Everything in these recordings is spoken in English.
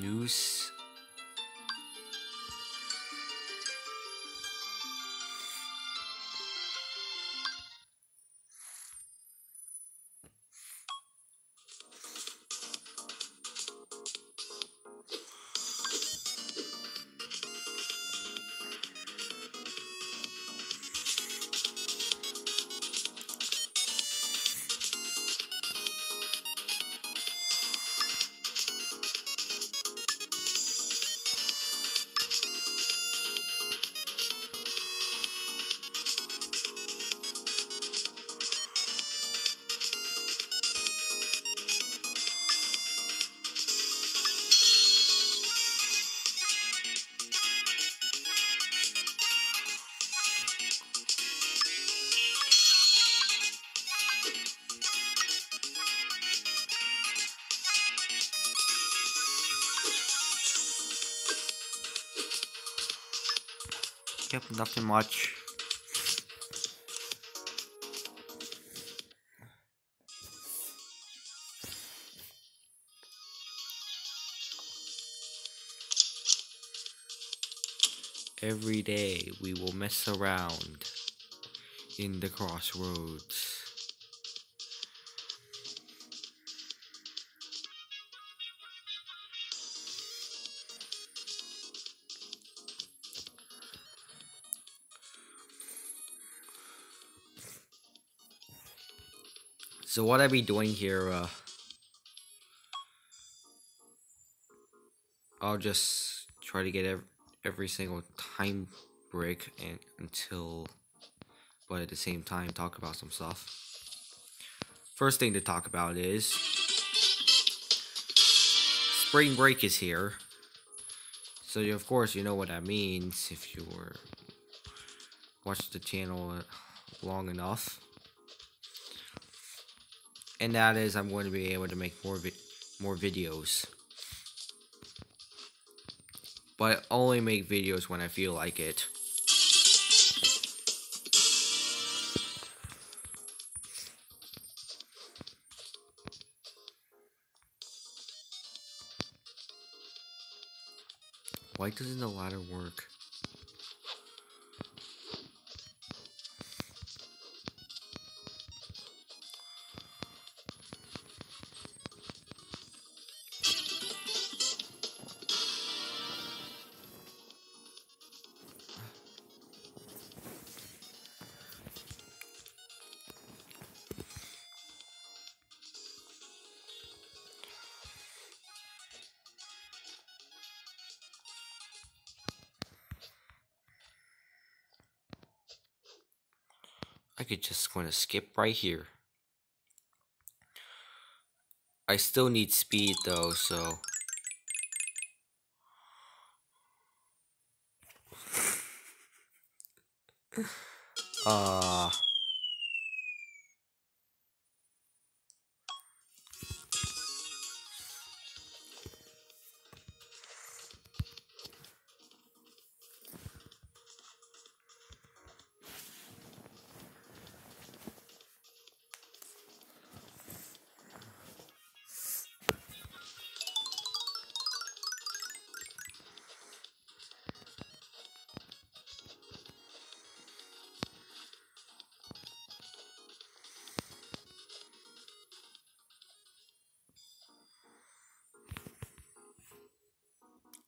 news. Yep, nothing much. Every day we will mess around in the crossroads. So what I be doing here, uh, I'll just try to get every, every single time brick and until, but at the same time talk about some stuff. First thing to talk about is spring break is here. So you, of course you know what that means if you were the channel long enough and that is I'm going to be able to make more vi more videos. But I only make videos when I feel like it. Why doesn't the ladder work? I could just going to skip right here. I still need speed though, so... uh...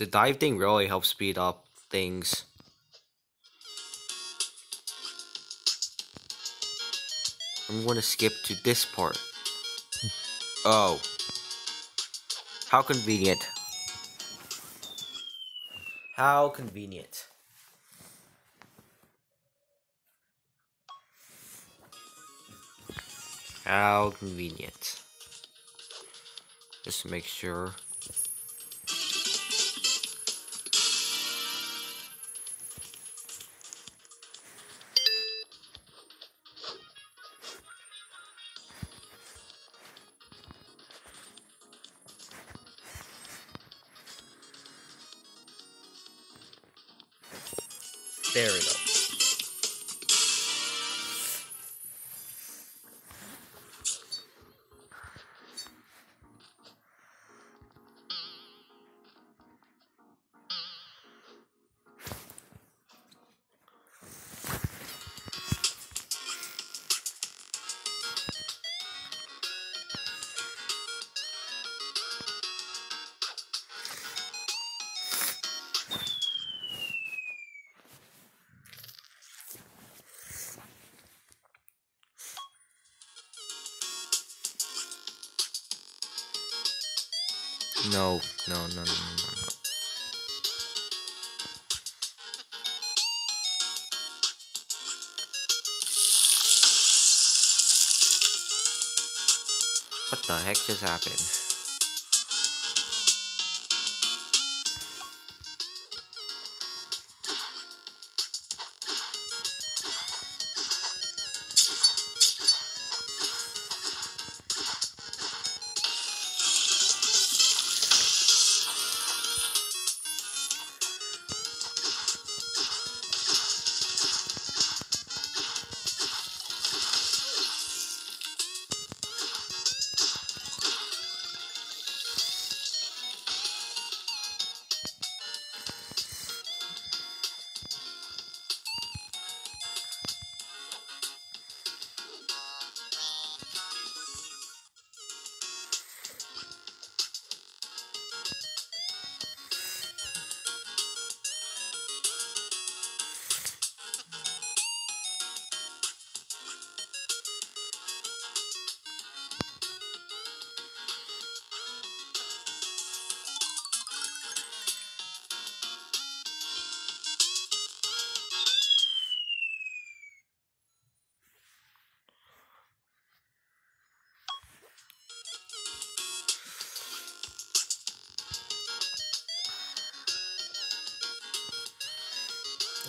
The dive thing really helps speed up things. I'm gonna skip to this part. oh. How convenient. How convenient. How convenient. Just to make sure. There we No, no, no, no, no, no. What the heck just happened?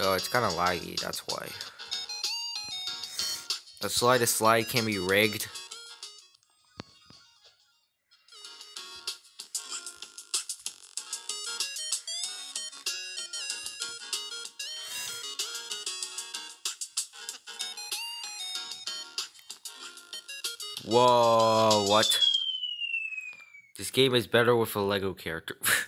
Oh, it's kind of laggy, that's why. The slightest slide can be rigged. Whoa, what? This game is better with a Lego character.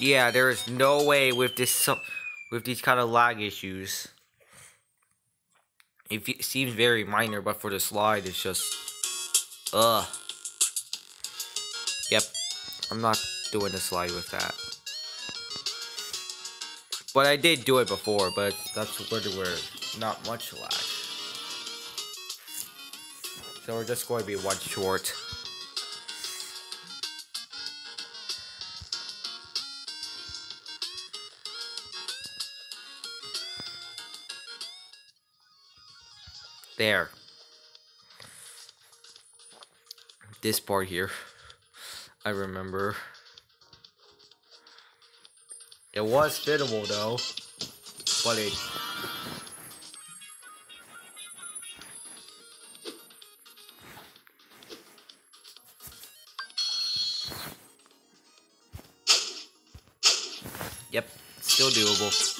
Yeah, there is no way with this with these kind of lag issues. It seems very minor, but for the slide, it's just, ugh. Yep, I'm not doing the slide with that. But I did do it before, but that's where there were not much lag. So we're just going to be one short. There. This part here. I remember. It was fittable though. But it Yep, still doable.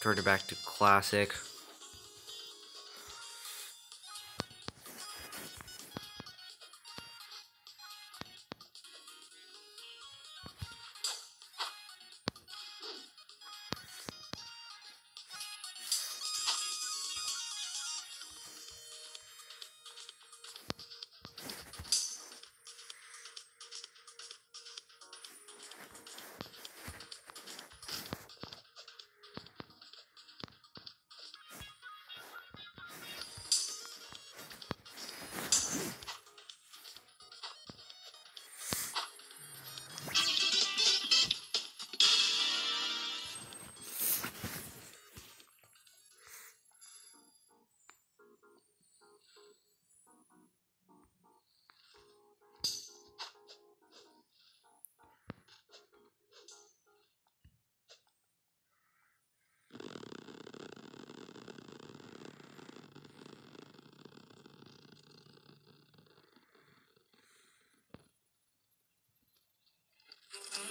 Turn it back to classic. Mm-hmm.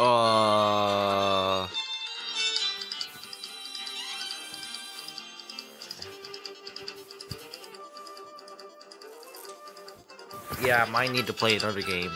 Uh. Yeah, I might need to play another game.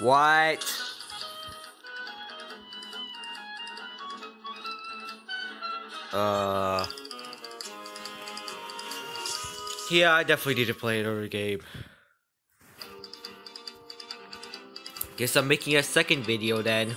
What? Uh. Yeah, I definitely need to play another game. Guess I'm making a second video then.